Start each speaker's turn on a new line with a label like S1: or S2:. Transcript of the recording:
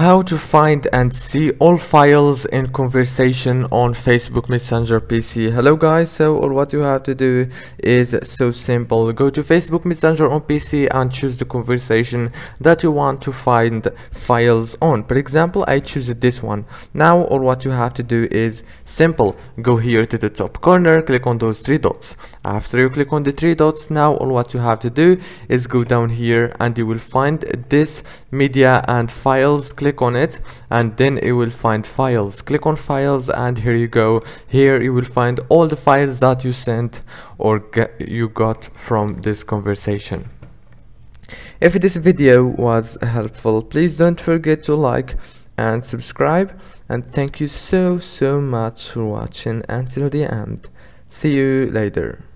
S1: how to find and see all files in conversation on Facebook Messenger PC hello guys. So all what you have to do is so simple. Go to Facebook Messenger on PC and choose the conversation that you want to find files on. For example I choose this one. Now all what you have to do is simple. Go here to the top corner click on those three dots. After you click on the three dots now all what you have to do is go down here and you will find this media and files. Click on it and then you will find files. Click on files and here you go. Here you will find all the files that you sent or you got from this conversation. If this video was helpful please don't forget to like and subscribe and thank you so so much for watching. Until the end see you later